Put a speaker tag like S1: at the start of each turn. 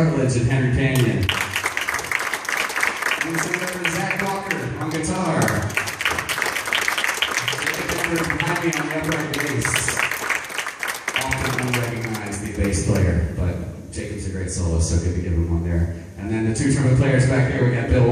S1: Rutledge and Henry Panion. And Zach Walker on guitar. Jacob Denver on the upright bass. Often unrecognized the bass player, but Jacob's a great soloist, so good to give him one there. And then the two trumpet players back here, we got Bill